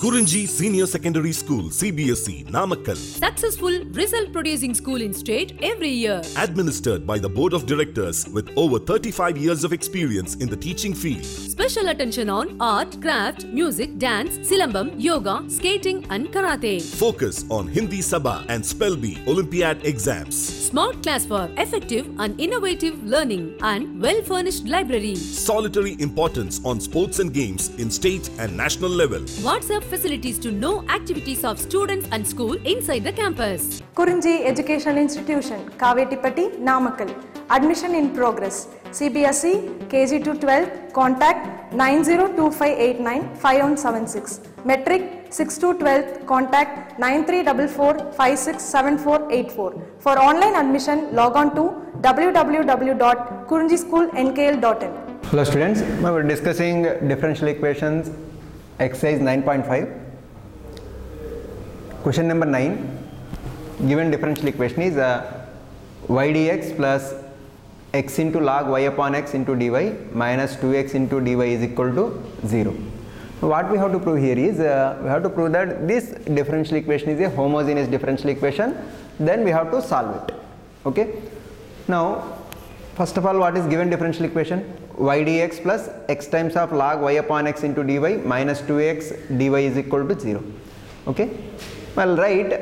Kurinji Senior Secondary School, CBSE, Namakkal. Successful result producing school in state every year. Administered by the Board of Directors with over 35 years of experience in the teaching field. Special attention on art, craft, music, dance, silambam, yoga, skating and karate. Focus on Hindi Sabha and Spell Bee Olympiad exams. Smart class for effective and innovative learning and well furnished library. Solitary importance on sports and games in state and national level. WhatsApp facilities to know activities of students and school inside the campus. Kurinji Educational Institution, Kavetipatti, Namakkal. Admission in progress. CBSE, KG to 12, contact 9025895176. Metric 6 to 12, contact 9344567484. For online admission, log on to www.kurinjischoolnkl.in. Hello students, we are discussing differential equations exercise 9.5. Question number 9. Given differential equation is uh, y dx plus x into log y upon x into dy minus 2x into dy is equal to 0. What we have to prove here is uh, we have to prove that this differential equation is a homogeneous differential equation then we have to solve it. Okay. Now first of all what is given differential equation y dx plus x times of log y upon x into dy minus 2x dy is equal to 0 okay? I'll write,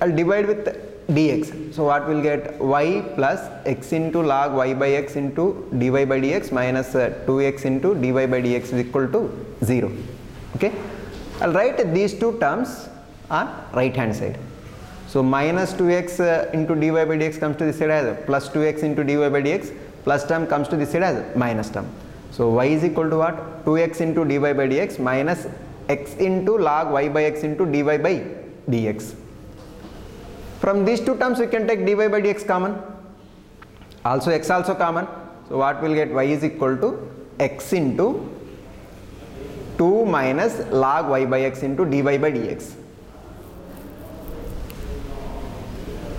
i'll divide with dx. So what will get? y plus x into log y by x into dy by dx minus uh, 2x into dy by dx is equal to 0 okay? I'll write these two terms on right hand side. So minus 2x uh, into dy by dx comes to this side as plus 2x into dy by dx plus term comes to this side as minus term. So y is equal to what? 2x into dy by dx minus x into log y by x into dy by dx. From these two terms we can take dy by dx common. Also x also common. So what will get y is equal to x into 2 minus log y by x into dy by dx.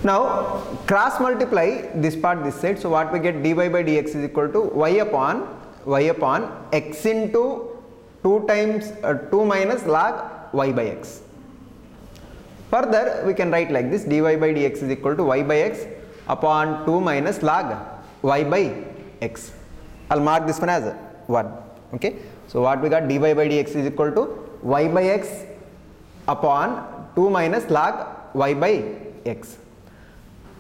Now cross multiply this part this side. So what we get dy by dx is equal to y upon y upon x into 2 times uh, 2 minus log y by x. Further we can write like this dy by dx is equal to y by x upon 2 minus log y by x. I'll mark this one as 1. Okay. So what we got dy by dx is equal to y by x upon 2 minus log y by x.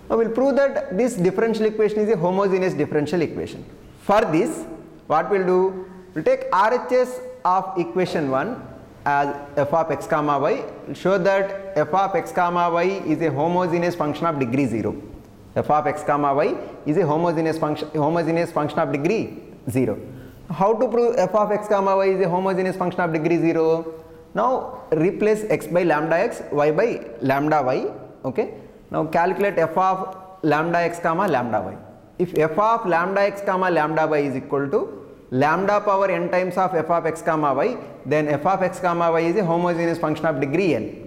Now we will prove that this differential equation is a homogeneous differential equation. For this what we will do? We will take RHS of equation 1 as f of x comma y show that f of x comma y is a homogeneous function of degree 0. f of x comma y is a homogeneous function homogeneous function of degree 0. How to prove f of x comma y is a homogeneous function of degree 0? Now replace x by lambda x, y by lambda y. Okay. Now calculate f of lambda x comma lambda y. If f of lambda x comma lambda y is equal to lambda power n times of f of x comma y, then f of x comma y is a homogeneous function of degree n.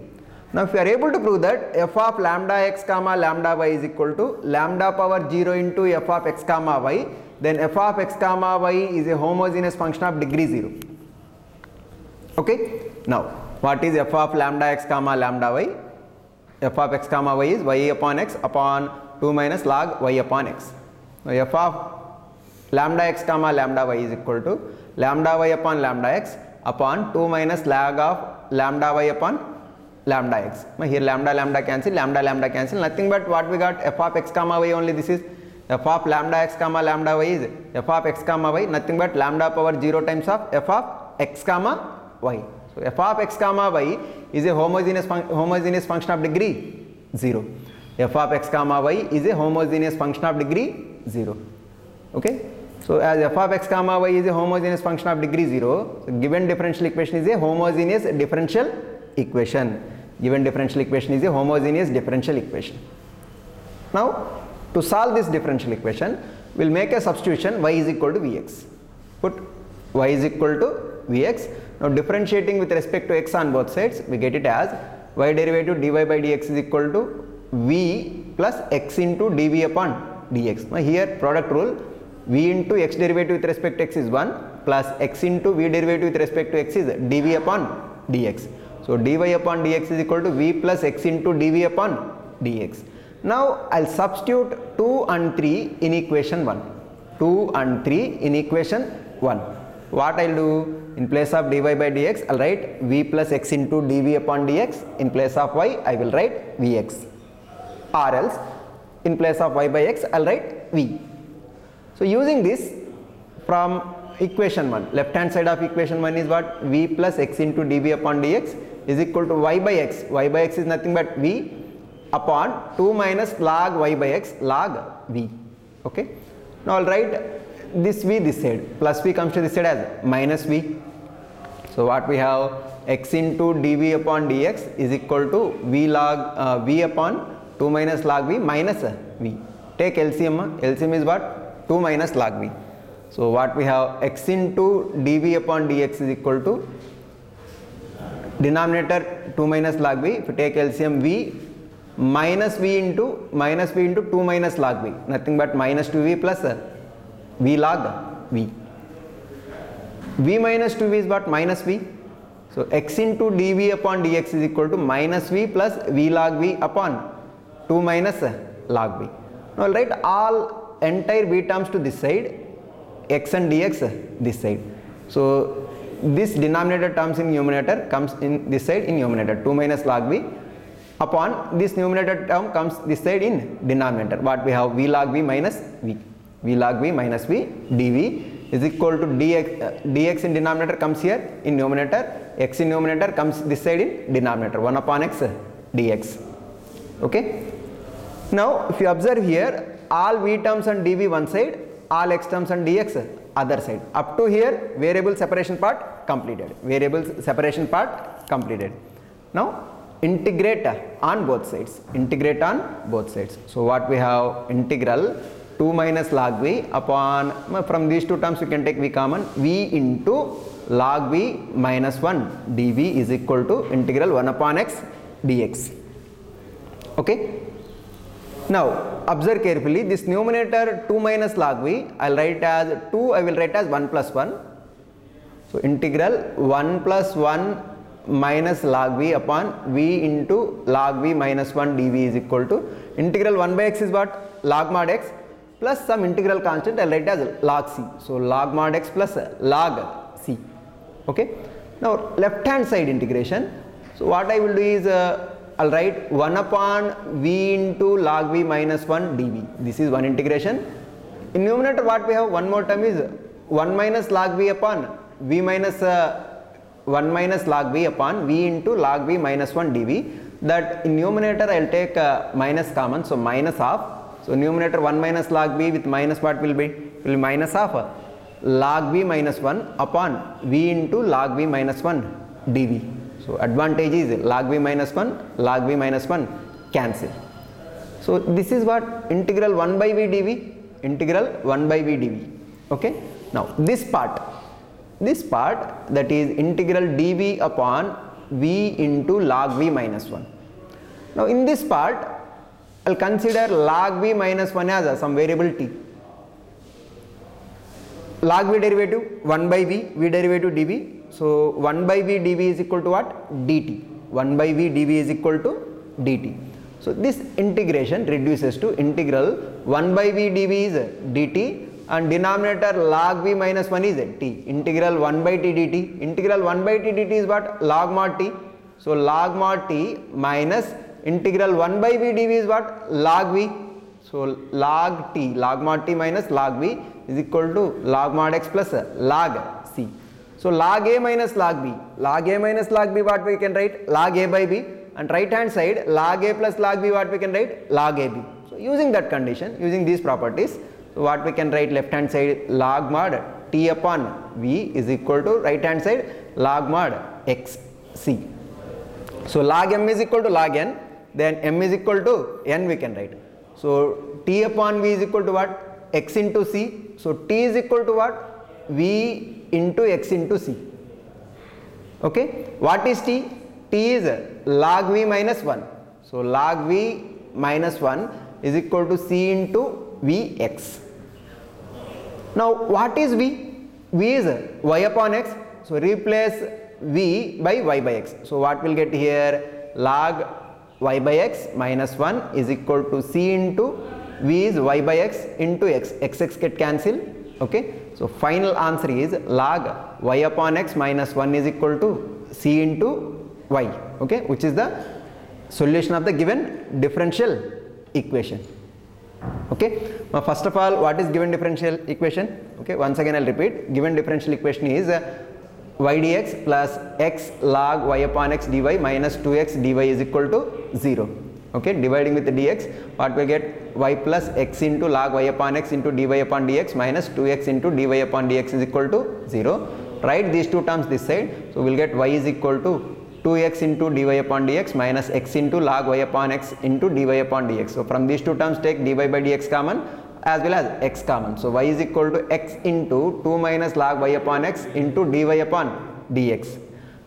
Now if you are able to prove that f of lambda x comma lambda y is equal to lambda power 0 into f of x comma y, then f of x comma y is a homogeneous function of degree 0. Okay. Now what is f of lambda x comma lambda y? F of x comma y is y upon x upon 2 minus log y upon x. Now f of lambda x comma lambda y is equal to lambda y upon lambda x upon 2 minus log of lambda y upon lambda x. Now here lambda lambda cancel, lambda lambda cancel, nothing but what we got f of x comma y only this is f of lambda x comma lambda y is f of x comma y nothing but lambda power 0 times of f of x comma y. So f of x comma y is a homogeneous homogeneous function of degree 0. f of x comma y is a homogeneous function of degree 0. Okay. So as f of x comma y is a homogeneous function of degree 0, so given differential equation is a homogeneous differential equation. Given differential equation is a homogeneous differential equation. Now to solve this differential equation, we will make a substitution y is equal to vx. Put y is equal to vx. Now differentiating with respect to x on both sides, we get it as y derivative dy by dx is equal to v plus x into dv upon dx. Now here product rule v into x derivative with respect to x is 1 plus x into v derivative with respect to x is dv upon dx. So dy upon dx is equal to v plus x into dv upon dx. Now I'll substitute 2 and 3 in equation 1. 2 and 3 in equation 1. What I'll do in place of dy by dx I'll write v plus x into dv upon dx. In place of y I will write vx. Or else in place of y by x I'll write v. So using this from equation 1 left hand side of equation 1 is what v plus x into dv upon dx is equal to y by x y by x is nothing but v upon 2 minus log y by x log v okay now i'll write this v this side. Plus v comes to this side as minus v. So what we have x into dv upon dx is equal to v log uh, v upon 2 minus log v minus uh, v. Take lcm uh, lcm is what? 2 minus log v. So what we have x into dv upon dx is equal to denominator 2 minus log v. If you take LCM v minus v into minus v into 2 minus log v. Nothing but minus 2v plus uh, v log v. V minus 2v is what? Minus v. So x into dv upon dx is equal to minus v plus v log v upon 2 minus log v. Now I'll write all entire v terms to this side x and dx this side. So this denominator terms in numerator comes in this side in numerator 2 minus log v upon this numerator term comes this side in denominator. What we have v log v minus v v log v minus v dv is equal to dx uh, dx in denominator comes here in numerator x in numerator comes this side in denominator 1 upon x dx. Okay? Now if you observe here all v terms and dv one side all x terms and dx other side. Up to here variable separation part completed. Variable separation part completed. Now integrate on both sides. Integrate on both sides. So what we have? Integral 2 minus log v upon from these two terms you can take v common. V into log v minus 1 dv is equal to integral 1 upon x dx. Okay? Now observe carefully. This numerator 2 minus log v I'll write as 2 I will write as 1 plus 1 so integral 1 plus 1 minus log v upon v into log v minus 1 dv is equal to integral 1 by x is what? Log mod x plus some integral constant I'll write as log c so log mod x plus log c okay now left hand side integration so what I will do is uh, I'll write 1 upon v into log v minus 1 dv. This is one integration. In numerator what we have one more term is 1 minus log v upon v minus uh, 1 minus log v upon v into log v minus 1 dv. That in numerator I'll take uh, minus common so minus half. So numerator 1 minus log v with minus what will be? Will be minus half log v minus 1 upon v into log v minus 1 dv. So advantage is log v minus 1, log v minus 1 cancel. So this is what integral 1 by v dv, integral 1 by v dv. Okay. Now this part, this part that is integral dv upon v into log v minus 1. Now in this part, I'll consider log v minus 1 as some variable t. Log v derivative 1 by v, derivative dv so 1 by v dv is equal to what? dt. 1 by v dv is equal to dt. So this integration reduces to integral 1 by v dv is dt and denominator log v minus 1 is t. Integral 1 by t dt. Integral 1 by t dt is what? log mod t. So log mod t minus integral 1 by v dv is what? log v. So log t, log mod t minus log v is equal to log mod x plus log c. So log a minus log b, log a minus log b what we can write log a by b and right hand side log a plus log b what we can write log ab. So using that condition, using these properties, so what we can write left hand side log mod t upon v is equal to right hand side log mod x c. So log m is equal to log n, then m is equal to n we can write. So t upon v is equal to what? x into c. So t is equal to what? v into x into c. Okay, what is t? t is log v minus 1. So log v minus 1 is equal to c into vx. Now what is v? v is y upon x. So replace v by y by x. So what we'll get here log y by x minus 1 is equal to c into v is y by x into x. x x get cancelled. Okay. So final answer is log y upon x minus 1 is equal to c into y. Okay. Which is the solution of the given differential equation okay now first of all what is given differential equation okay once again i'll repeat given differential equation is uh, y dx plus x log y upon x dy minus 2x dy is equal to 0 okay dividing with dx what we get? y plus x into log y upon x into dy upon dx minus 2x into dy upon dx is equal to 0 write these two terms this side. So we'll get y is equal to 2x into dy upon dx minus x into log y upon x into dy upon dx. So from these two terms take dy by dx common as well as x common. So y is equal to x into 2 minus log y upon x into dy upon dx.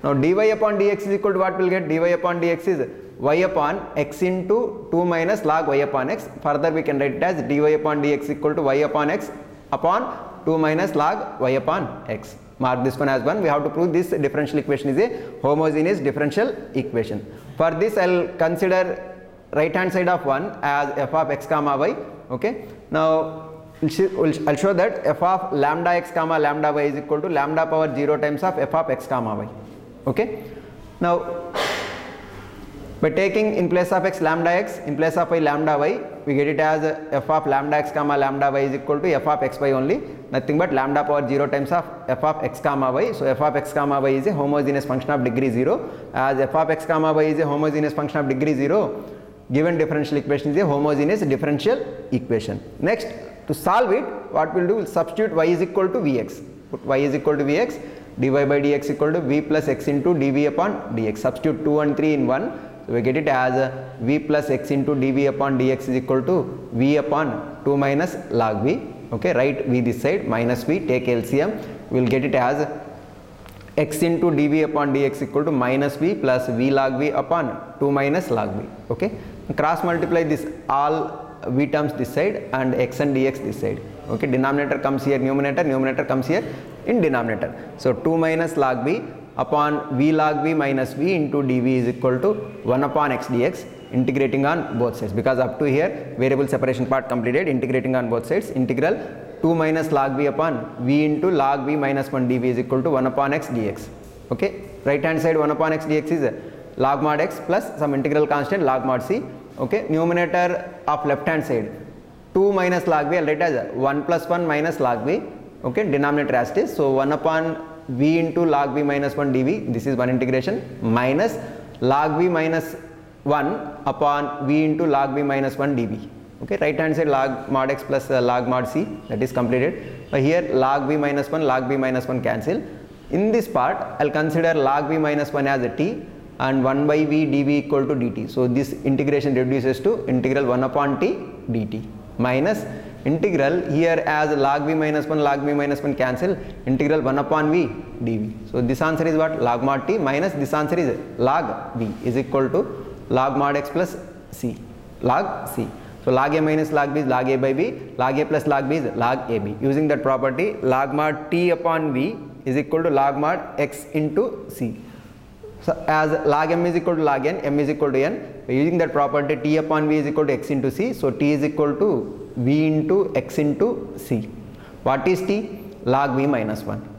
Now dy upon dx is equal to what we'll get dy upon dx is y upon x into 2 minus log y upon x. Further we can write it as dy upon dx equal to y upon x upon 2 minus log y upon x mark this one as one we have to prove this differential equation is a homogeneous differential equation for this i'll consider right hand side of 1 as f of x comma y okay? Now i'll show that f of lambda x comma lambda y is equal to lambda power 0 times of f of x comma y. Okay? Now by taking in place of x lambda x in place of y lambda y we get it as f of lambda x comma lambda y is equal to f of x y only. Nothing but lambda power 0 times of f of x comma y. So f of x comma y is a homogeneous function of degree 0 as f of x comma y is a homogeneous function of degree 0 given differential equation is a homogeneous differential equation next to solve it what we'll do we'll substitute y is equal to vx put y is equal to vx dy by dx equal to v plus x into dv upon dx substitute 2 and 3 in 1 so we get it as v plus x into dv upon dx is equal to v upon 2 minus log v. Okay, write v this side minus v, take LCM. We will get it as x into dv upon dx equal to minus v plus v log v upon 2 minus log v. Okay, cross multiply this all v terms this side and x and dx this side. Okay, denominator comes here, numerator, numerator comes here in denominator. So 2 minus log v upon v log v minus v into dv is equal to 1 upon x dx integrating on both sides because up to here variable separation part completed integrating on both sides integral 2 minus log v upon v into log v minus 1 dv is equal to 1 upon x dx okay right hand side 1 upon x dx is log mod x plus some integral constant log mod c okay? Numerator of left hand side. 2 minus log v I'll write as 1 plus 1 minus log v okay? Denominator as it is. So 1 upon v into log v minus 1 dv this is one integration minus log v minus 1 upon v into log v minus 1 dv okay? Right hand side log mod x plus uh, log mod c that is completed. Uh, here log v minus 1 log v minus 1 cancel. In this part i'll consider log v minus 1 as a t and 1 by v dv equal to dt so this integration reduces to integral 1 upon t dt minus integral here as log v minus 1 log v minus 1 cancel integral 1 upon v dv. So this answer is what log mod t minus this answer is log v is equal to log mod x plus c log c. So log a minus log b is log a by b log a plus log b is log ab using that property log mod t upon v is equal to log mod x into c. So as log m is equal to log n, m is equal to n, using that property t upon v is equal to x into c. So t is equal to v into x into c. What is t? Log v minus 1.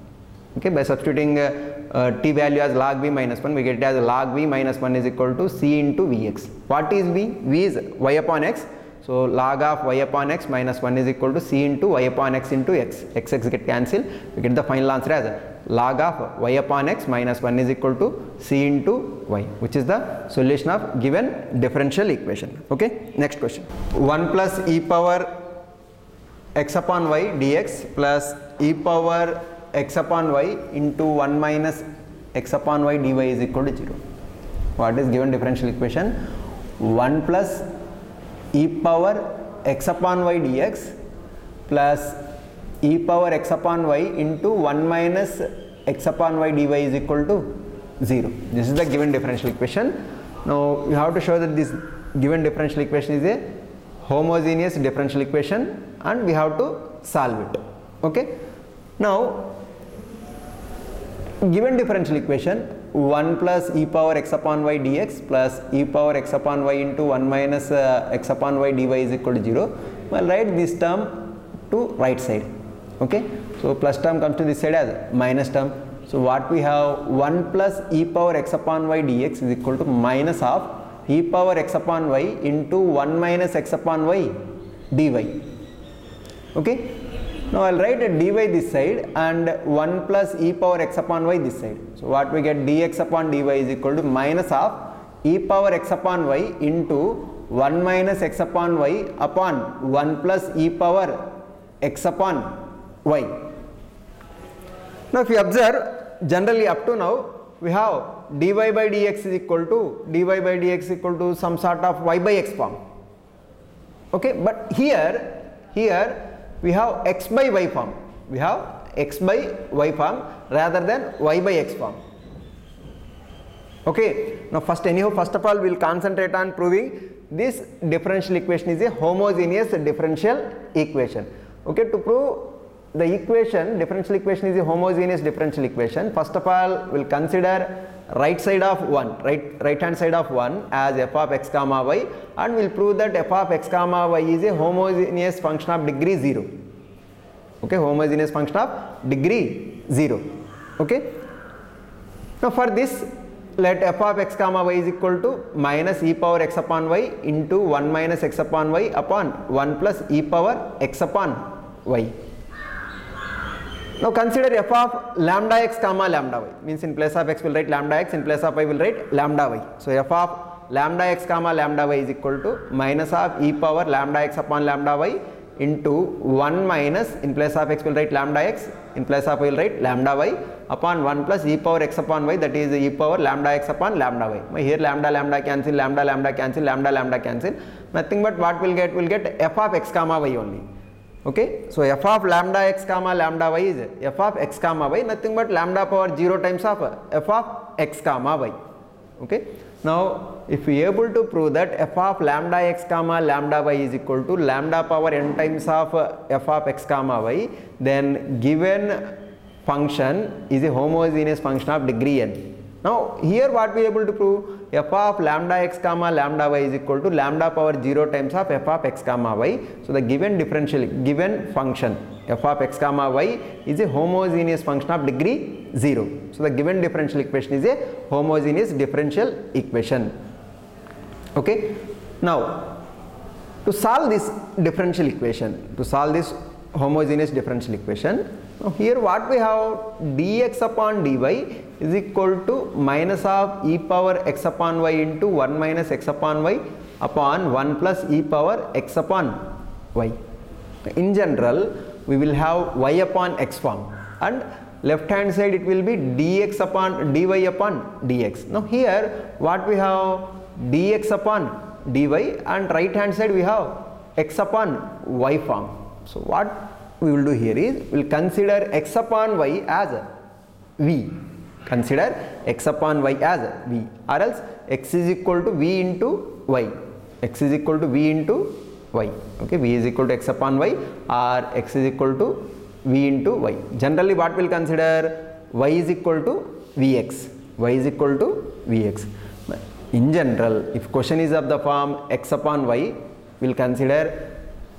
Okay, by substituting uh, uh, t value as log v minus 1, we get it as log v minus 1 is equal to c into vx. What is v? v is y upon x. So log of y upon x minus 1 is equal to c into y upon x into x. x x get cancelled. We get the final answer as log of y upon x minus 1 is equal to c into y which is the solution of given differential equation. Okay. Next question. 1 plus e power x upon y dx plus e power x upon y into 1 minus x upon y dy is equal to 0. What is given differential equation? 1 plus e power x upon y dx plus e power x upon y into 1 minus x upon y dy is equal to 0. This is the given differential equation. Now you have to show that this given differential equation is a homogeneous differential equation and we have to solve it. Okay. Now given differential equation 1 plus e power x upon y dx plus e power x upon y into 1 minus uh, x upon y dy is equal to 0 well write this term to right side okay? So plus term comes to this side as minus term. So what we have 1 plus e power x upon y dx is equal to minus of e power x upon y into 1 minus x upon y dy okay now I'll write a dy this side and 1 plus e power x upon y this side. So what we get dx upon dy is equal to minus of e power x upon y into 1 minus x upon y upon 1 plus e power x upon y. Now if you observe generally up to now we have dy by dx is equal to dy by dx equal to some sort of y by x form. Okay, but here here we have x by y form. We have x by y form rather than y by x form. Okay, now first anyhow first of all we will concentrate on proving this differential equation is a homogeneous differential equation. Okay, to prove the equation differential equation is a homogeneous differential equation. First of all we will consider right side of 1 right right hand side of 1 as f of x comma y and we will prove that f of x comma y is a homogeneous function of degree 0 okay homogeneous function of degree 0 okay? Now for this let f of x comma y is equal to minus e power x upon y into 1 minus x upon y upon 1 plus e power x upon y now consider f of lambda x comma lambda y means in place of x will write lambda x in place of y will write lambda y. So f of lambda x comma lambda y is equal to minus of e power lambda x upon lambda y into 1 minus in place of x will write lambda x in place of y will write lambda y upon 1 plus e power x upon y that is e power lambda x upon lambda y. Here lambda lambda cancel lambda lambda cancel lambda lambda cancel nothing but what we'll get We'll get f of x comma y only okay? So f of lambda x comma lambda y is f of x comma y nothing but lambda power 0 times of uh, f of x comma y. Okay? Now if we able to prove that f of lambda x comma lambda y is equal to lambda power n times of uh, f of x comma y then given function is a homogeneous function of degree n now here what we are able to prove f of lambda x comma lambda y is equal to lambda power 0 times of f of x comma y. So the given differential given function f of x comma y is a homogeneous function of degree 0. So the given differential equation is a homogeneous differential equation. Okay. Now to solve this differential equation, to solve this homogeneous differential equation, now here what we have dx upon dy is equal to minus of e power x upon y into 1 minus x upon y upon 1 plus e power x upon y. In general, we will have y upon x form and left hand side it will be dx upon dy upon dx. Now here what we have dx upon dy and right hand side we have x upon y form. So what we will do here is we will consider x upon y as v. Consider x upon y as v. Or else x is equal to v into y. X is equal to v into y. Okay v is equal to x upon y. Or x is equal to v into y. Generally what we will consider? Y is equal to vx. Y is equal to vx. In general if question is of the form x upon y we will consider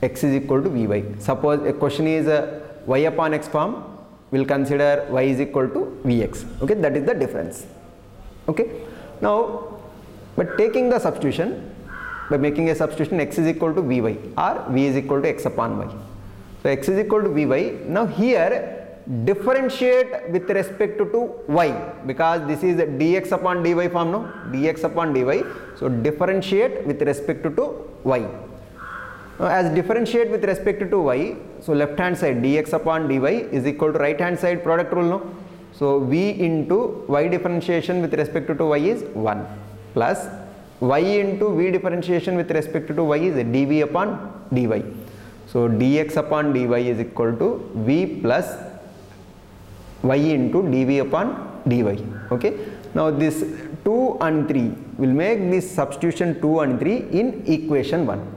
x is equal to vy suppose a question is uh, y upon x form we will consider y is equal to vx. Okay that is the difference. Okay. Now by taking the substitution by making a substitution x is equal to vy or v is equal to x upon y. So x is equal to vy now here differentiate with respect to, to y because this is dx upon dy form no? dx upon dy. So differentiate with respect to, to y as differentiate with respect to y, so left hand side dx upon dy is equal to right hand side product rule no. So v into y differentiation with respect to y is 1 plus y into v differentiation with respect to y is dv upon dy. So dx upon dy is equal to v plus y into dv upon dy. Okay. Now this 2 and 3 will make this substitution 2 and 3 in equation 1.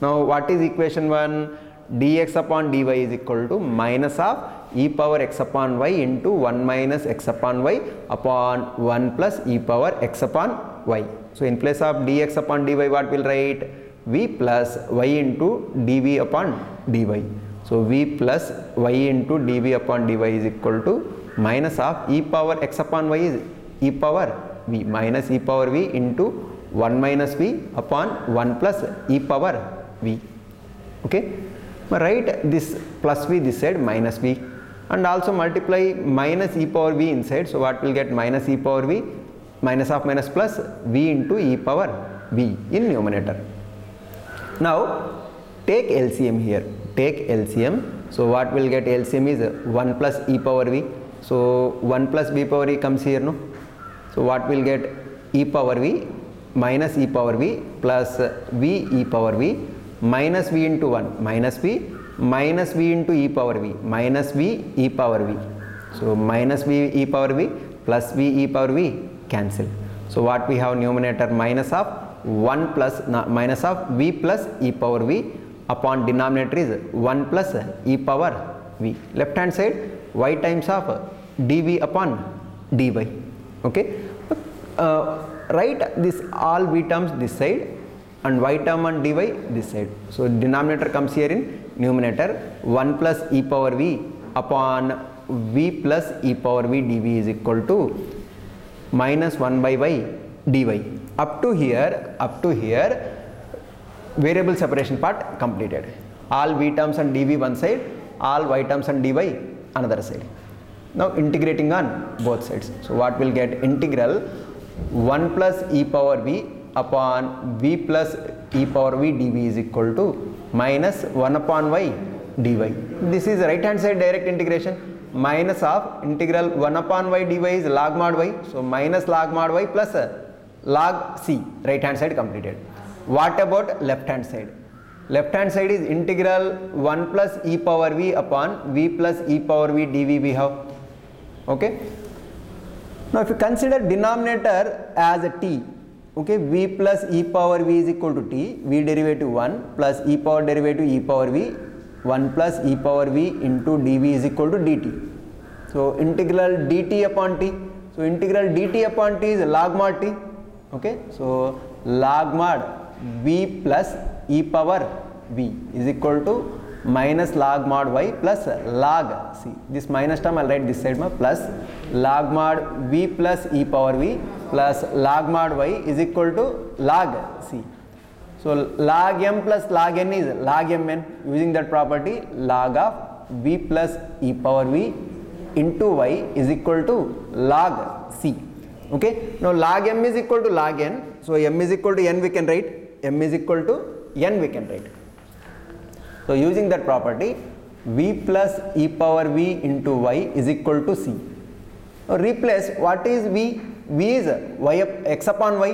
Now what is equation 1? dx upon dy is equal to minus of e power x upon y into 1 minus x upon y upon 1 plus e power x upon y. So, in place of dx upon dy what we will write v plus y into dv upon dy. So, v plus y into dv upon dy is equal to minus of e power x upon y is e power v minus e power v into 1 minus v upon 1 plus e power v. Okay. Write this plus v this side minus v and also multiply minus e power v inside. So, what will get minus e power v minus of minus plus v into e power v in numerator. Now, take LCM here. Take LCM. So, what will get LCM is 1 plus e power v. So, 1 plus b power e comes here no. So, what will get e power v minus e power v plus v e power v minus v into 1 minus v minus v into e power v minus v e power v. So, minus v e power v plus v e power v cancel. So, what we have numerator minus of 1 minus of v plus e power v upon denominator is 1 plus e power v. Left hand side y times of dv upon dy. Okay. Uh, write this all v terms this side and y term and dy this side. So, denominator comes here in numerator 1 plus e power v upon v plus e power v dv is equal to minus 1 by y dy. Up to here, up to here variable separation part completed. All v terms and dv one side, all y terms and dy another side. Now integrating on both sides. So what will get integral 1 plus e power v upon v plus e power v dv is equal to minus 1 upon y dy. This is right hand side direct integration minus of integral 1 upon y dy is log mod y. So minus log mod y plus uh, log c right hand side completed. What about left hand side? Left hand side is integral 1 plus e power v upon v plus e power v dv we have. Okay. Now if you consider denominator as a t, okay v plus e power v is equal to t v derivative one plus e power derivative e power v one plus e power v into dv is equal to d t so integral dt upon t so integral dt upon t is log mod t okay so log log mod v plus e power v is equal to minus log mod y plus log c. This minus term I will write this side ma plus log mod v plus e power v plus log mod y is equal to log c. So log m plus log n is log mn using that property log of v plus e power v into y is equal to log c. Okay. Now log m is equal to log n. So m is equal to n we can write m is equal to n we can write. So using that property v plus e power v into y is equal to c. Now replace what is v? v is y up, x upon y.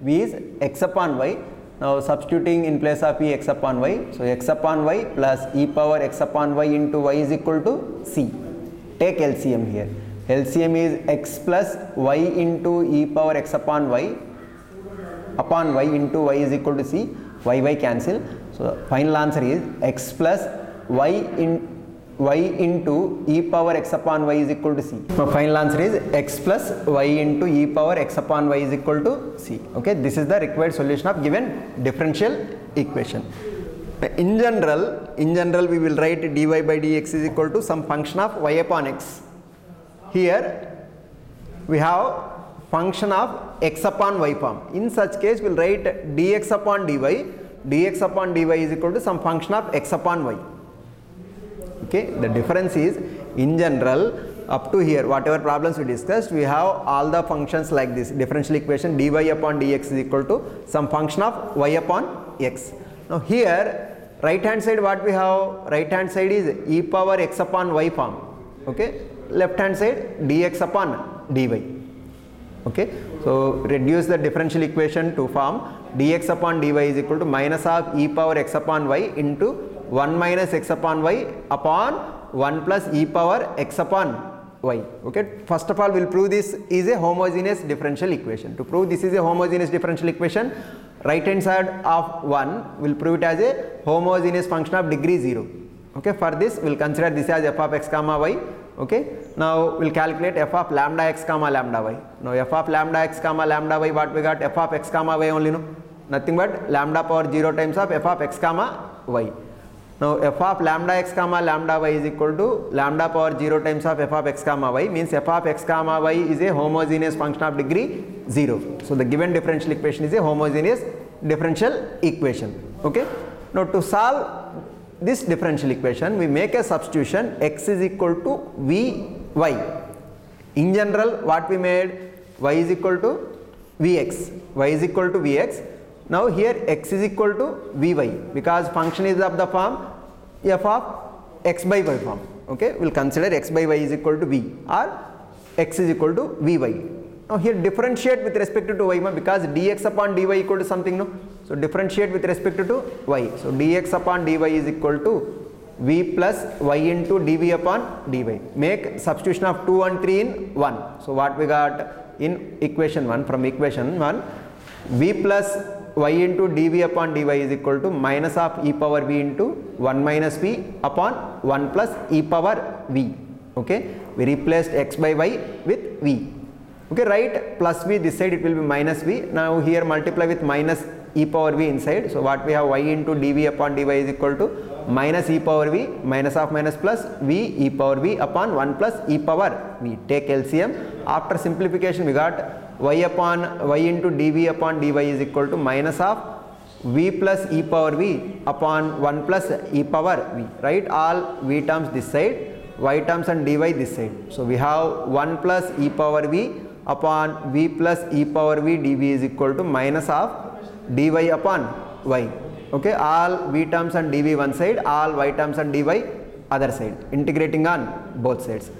v is x upon y. Now substituting in place of e x upon y. So x upon y plus e power x upon y into y is equal to c. Take LCM here. LCM is x plus y into e power x upon y upon y into y is equal to c. y y cancel. So final answer is x plus y in y into e power x upon y is equal to c. So final answer is x plus y into e power x upon y is equal to c. Okay, this is the required solution of given differential equation. In general, in general we will write dy by dx is equal to some function of y upon x. Here we have function of x upon y form. In such case we will write dx upon dy, dx upon dy is equal to some function of x upon y. Okay, the difference is in general up to here whatever problems we discussed we have all the functions like this differential equation dy upon dx is equal to some function of y upon x. Now here right hand side what we have right hand side is e power x upon y form okay left hand side dx upon dy okay so reduce the differential equation to form dx upon dy is equal to minus of e power x upon y into 1 minus x upon y upon 1 plus e power x upon y. Okay? First of all we'll prove this is a homogeneous differential equation. To prove this is a homogeneous differential equation right hand side of 1 will prove it as a homogeneous function of degree 0 okay? For this we'll consider this as f of x comma y okay? Now we'll calculate f of lambda x comma lambda y. Now f of lambda x comma lambda y what we got? F of x comma y only no? Nothing but lambda power 0 times of f of x comma y. Now f of lambda x comma lambda y is equal to lambda power 0 times of f of x comma y means f of x comma y is a homogeneous function of degree 0 so the given differential equation is a homogeneous differential equation. Okay? Now to solve this differential equation we make a substitution x is equal to vy in general what we made? y is equal to vx. y is equal to vx. Now here x is equal to vy because function is of the form f of x by y form. Okay we'll consider x by y is equal to v or x is equal to vy. Now here differentiate with respect to y because dx upon dy equal to something no so differentiate with respect to y. So dx upon dy is equal to v plus y into dv upon dy. Make substitution of 2 and 3 in 1 so what we got in equation 1 from equation 1 v plus y into dv upon dy is equal to minus of e power v into 1 minus v upon 1 plus e power v. Okay? We replaced x by y with v. Okay right? Plus v this side it will be minus v. Now here multiply with minus e power v inside. So what we have y into dv upon dy is equal to minus e power v minus of minus plus v e power v upon 1 plus e power v. Take lcm after simplification we got y upon y into dv upon dy is equal to minus of v plus e power v upon 1 plus e power v. Right? All v terms this side y terms and dy this side. So we have 1 plus e power v upon v plus e power v dv is equal to minus of dy upon y. Okay all v terms and dv one side all y terms and dy other side. Integrating on both sides.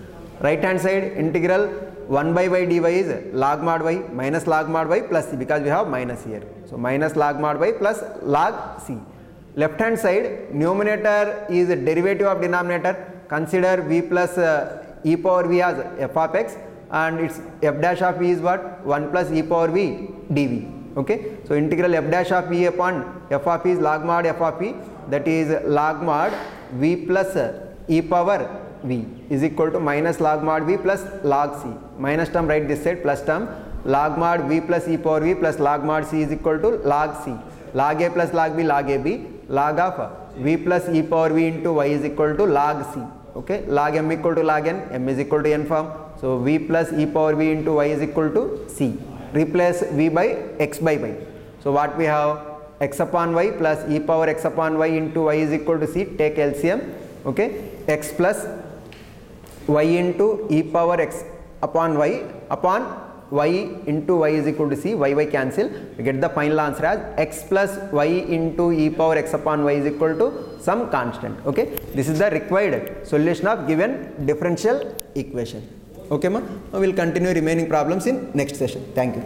Right hand side integral 1 by y dy is log mod y minus log mod y plus c because we have minus here. So minus log mod y plus log c. Left hand side numerator is derivative of denominator. Consider v plus uh, e power v as f of x and its f dash of v is what? 1 plus e power v dv okay so integral f dash of v upon f of v is log mod f of v that is log mod v plus uh, e power v is equal to minus log mod v plus log c minus term right this side plus term log mod v plus e power v plus log mod c is equal to log c log a plus log b log a b log of v plus e power v into y is equal to log c okay log m equal to log n m is equal to n form so v plus e power v into y is equal to c replace v by x by y. So what we have? X upon y plus e power x upon y into y is equal to c. Take lcm okay? X plus y into e power x upon y upon y into y is equal to c. Y y cancel. We get the final answer as x plus y into e power x upon y is equal to some constant okay? This is the required solution of given differential equation. Okay ma we'll continue remaining problems in next session. Thank you